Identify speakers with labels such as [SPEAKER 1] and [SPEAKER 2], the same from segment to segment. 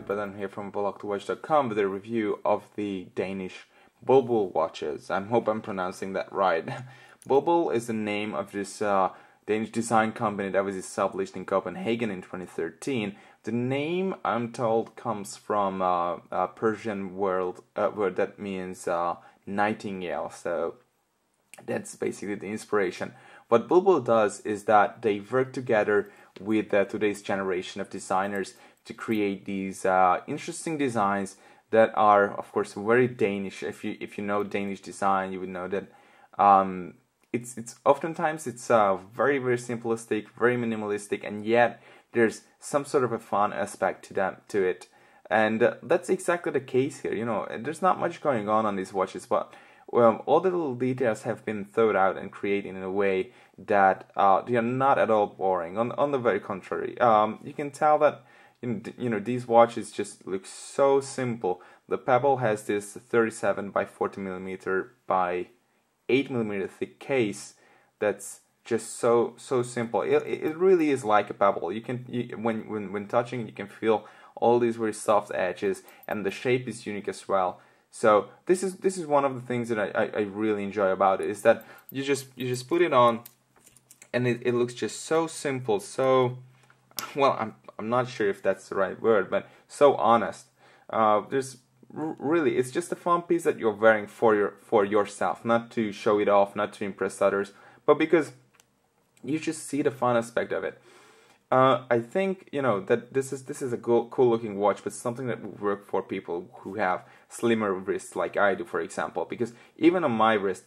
[SPEAKER 1] David Bredan here from aBlogtoWatch.com with a review of the Danish Bulbul watches. I hope I'm pronouncing that right. Bulbul is the name of this uh, Danish design company that was established in Copenhagen in 2013. The name, I'm told, comes from uh, a Persian word, uh, word that means uh, nightingale. So that's basically the inspiration. What Bulbul does is that they work together with uh, today's generation of designers to create these uh, interesting designs that are, of course, very Danish. If you if you know Danish design, you would know that um, it's it's oftentimes it's uh, very very simplistic, very minimalistic, and yet there's some sort of a fun aspect to that to it, and uh, that's exactly the case here. You know, there's not much going on on these watches, but um, all the little details have been thought out and created in a way that uh, they are not at all boring. On on the very contrary, um, you can tell that you know these watches just look so simple. The Pebble has this 37 by 40 millimeter by 8 millimeter thick case that's just so so simple. It, it really is like a pebble. You can you, when when when touching, you can feel all these very soft edges, and the shape is unique as well. So this is this is one of the things that I, I, I really enjoy about it is that you just you just put it on, and it, it looks just so simple, so well. I'm I'm not sure if that's the right word, but so honest. Uh, there's really it's just a fun piece that you're wearing for your for yourself, not to show it off, not to impress others, but because you just see the fun aspect of it. Uh, I think you know that this is this is a cool, cool looking watch, but something that will work for people who have slimmer wrists, like I do, for example. Because even on my wrist,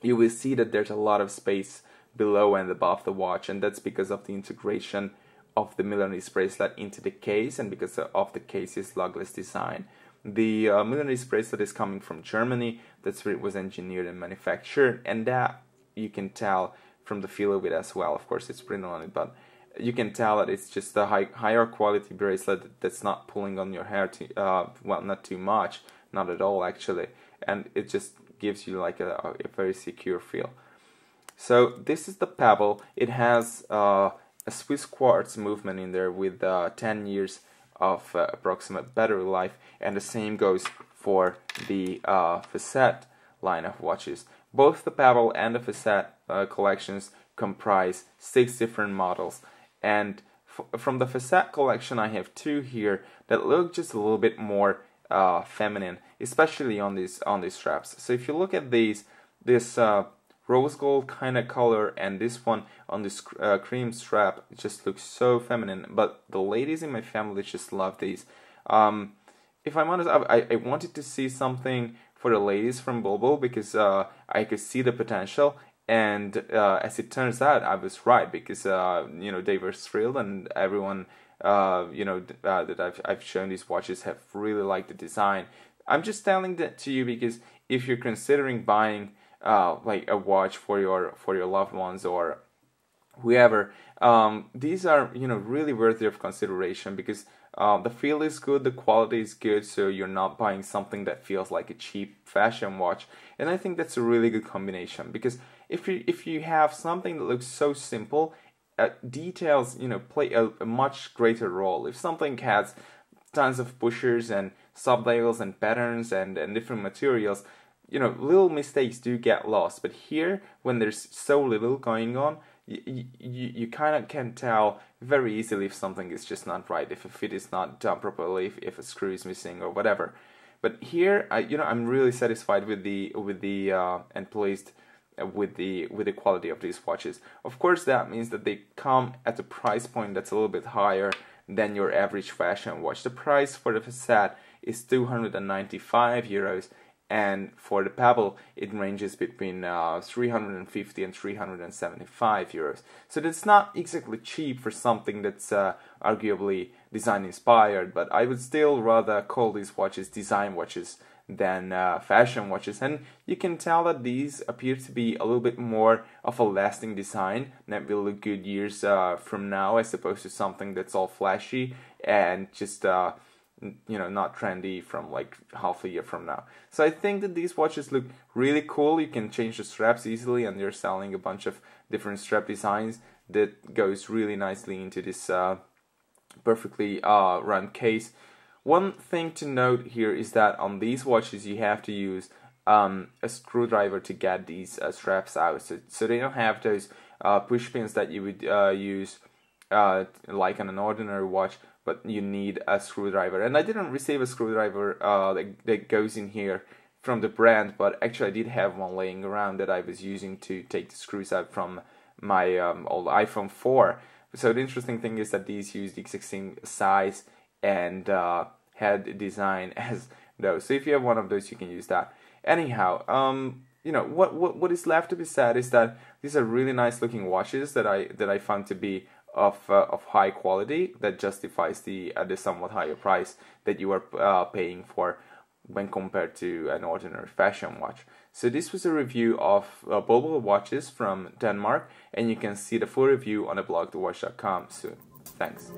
[SPEAKER 1] you will see that there's a lot of space below and above the watch, and that's because of the integration of the Milanese bracelet into the case, and because of the case's lugless design. The uh, Milanese bracelet is coming from Germany. That's where it was engineered and manufactured, and that you can tell from the feel of it as well. Of course, it's printed on it, but you can tell that it's just a high, higher quality bracelet that's not pulling on your hair too, uh, well, not too much, not at all actually, and it just gives you like a, a very secure feel. So this is the Pebble. It has uh, a Swiss quartz movement in there with uh, 10 years of uh, approximate battery life, and the same goes for the uh, Facette line of watches. Both the Pebble and the Facette uh, collections comprise six different models and from the Facette collection I have two here that look just a little bit more uh, feminine, especially on these on these straps. So if you look at these, this uh, rose gold kind of color and this one on this uh, cream strap, just looks so feminine. But the ladies in my family just love these. Um, if I'm honest, I, I wanted to see something for the ladies from Bulbul because uh, I could see the potential and uh, as it turns out, I was right because uh, you know they were thrilled, and everyone uh, you know uh, that I've I've shown these watches have really liked the design. I'm just telling that to you because if you're considering buying uh, like a watch for your for your loved ones or whoever, um, these are you know really worthy of consideration because uh, the feel is good, the quality is good, so you're not buying something that feels like a cheap fashion watch. And I think that's a really good combination because if you if you have something that looks so simple, uh, details you know play a, a, much greater role. If something has tons of pushers and subdials and patterns and, and different materials, you know little mistakes do get lost. But here, when there's so little going on, you, you, you kind of can tell very easily if something is just not right, if a fit is not done properly, if, if a screw is missing or whatever. But here, I, you know, I'm really satisfied with the with the uh, and pleased with the with the quality of these watches. Of course, that means that they come at a price point that's a little bit higher than your average fashion watch. The price for the Facette is 295 euros and for the Pebble it ranges between uh, 350 and 375 euros. So that's not exactly cheap for something that's uh, arguably design inspired, but I would still rather call these watches design watches than uh, fashion watches. And you can tell that these appear to be a little bit more of a lasting design that will look good years uh, from now as opposed to something that's all flashy and just uh, you know not trendy from like half a year from now. So i think that these watches look really cool. You can change the straps easily and they're selling a bunch of different strap designs that goes really nicely into this uh, perfectly uh, run case. One thing to note here is that on these watches you have to use um, a screwdriver to get these uh, straps out. So, so they don't have those uh, push pins that you would uh, use uh, like on an ordinary watch, but you need a screwdriver. And I didn't receive a screwdriver uh, that, that goes in here from the brand, but actually I did have one laying around that I was using to take the screws out from my um, old iPhone 4. So the interesting thing is that these use the same size and uh, head design as those. So if you have one of those, you can use that. Anyhow, um, you know what, what what is left to be said is that these are really nice looking watches that I that I found to be of uh, of high quality that justifies the uh, the somewhat higher price that you are uh, paying for when compared to an ordinary fashion watch. So this was a review of uh, Bulbul watches from Denmark, and you can see the full review on the blog thewatch.com soon. Thanks.